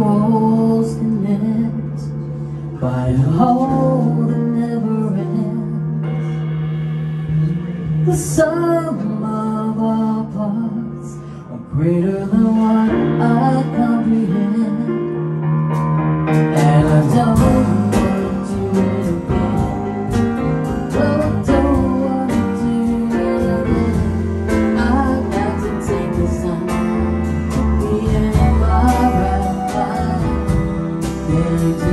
chamber walls connect by a hole that never ends. The sum of our parts are greater than like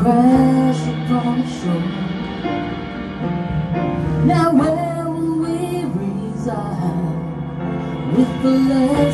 crash upon the shore. Now where will we reside with the land?